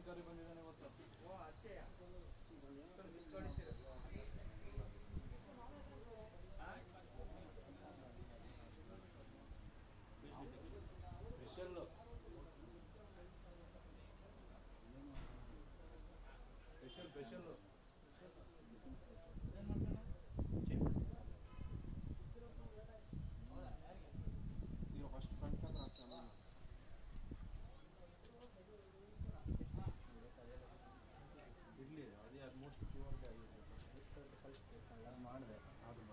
ಒಂದು ಕರಿ ಬಂದಿದ್ದಾನೆ ಇವತ್ತು special special special first colour ಮಾಡಿದೆ. ಆರ್ಡ್ರ್